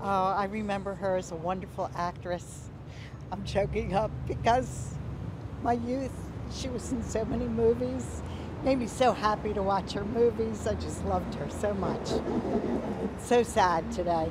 Oh, I remember her as a wonderful actress. I'm choking up because my youth, she was in so many movies. Made me so happy to watch her movies. I just loved her so much. So sad today.